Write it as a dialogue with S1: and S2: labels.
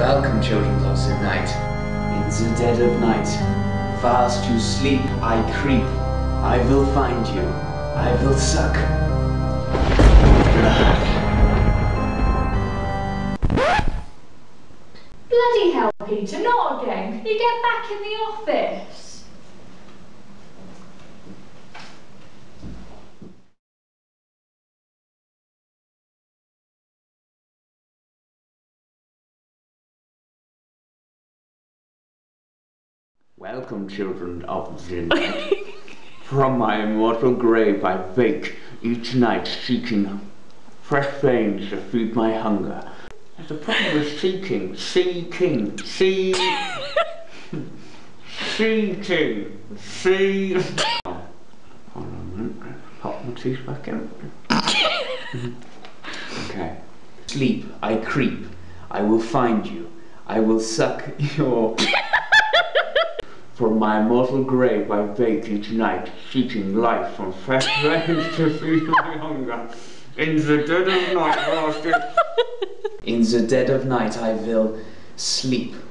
S1: Welcome, children of the night. In the dead of night, fast to sleep I creep. I will find you. I will suck blood.
S2: Bloody hell, Peter, not again. You get back in the office?
S1: Welcome, children of the night. From my immortal grave I wake each night seeking fresh veins to feed my hunger. There's a problem with seeking, seeking, see, seeking, see. Hold on a minute, pop my teeth back out. okay. Sleep, I creep. I will find you. I will suck your. From my mortal grave I wake each night, seeking life from fresh veins to feed my hunger. In the dead of night. In the dead of night I will sleep. No, I won't.